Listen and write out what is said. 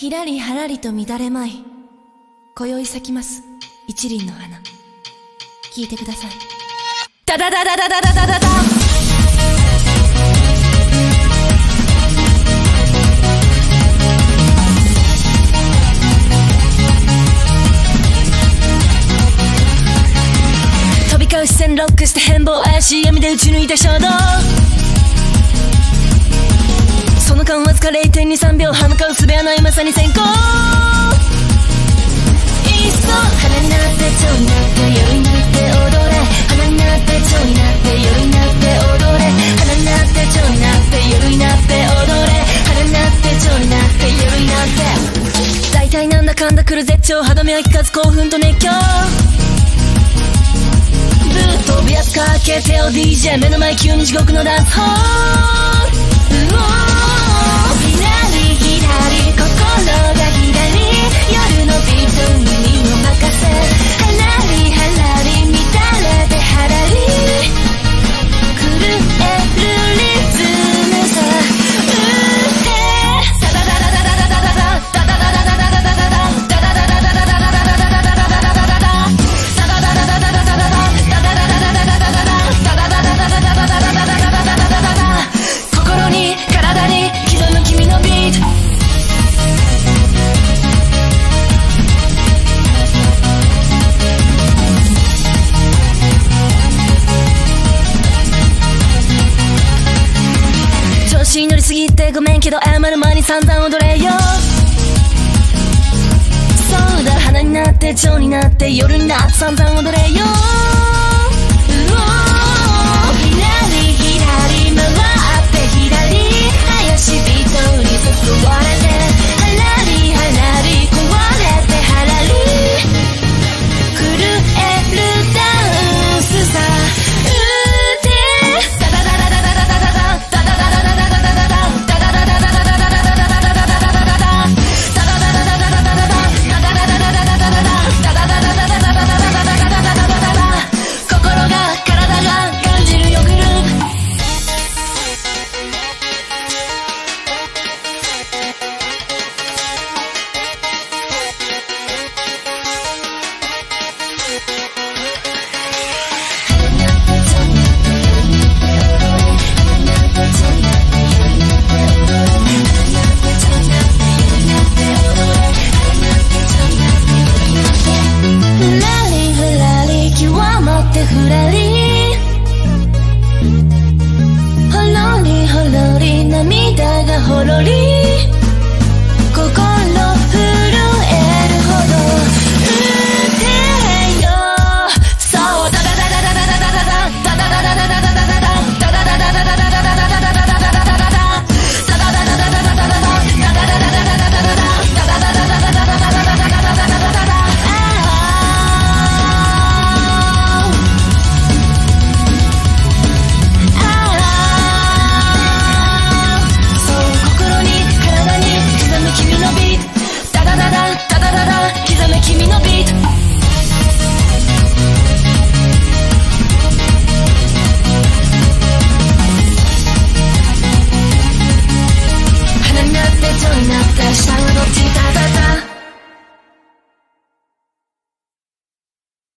ひらりはらりと乱れまい。今宵咲きます、一輪の花。聞いてください。ダダダダダダダダダダ交う視線ロックして変貌怪しい闇で打ち抜いた衝動その間わずか0.23秒歯向かうすべはない。まさに先行いっそ花になって蝶になって夜になって踊れ花になって蝶になって夜になって踊れ花になって蝶になって夜になって踊れ花になって蝶になって夜になって大体なんだかんだ来る絶頂歯止めは効かず興奮と熱狂飛びやすかけてよ DJ 目の前急に地獄のダンスホール子乗りすぎてごめんけど謝る前に散々踊れよ。そうだ花になって蝶になって夜になって散々踊れよ。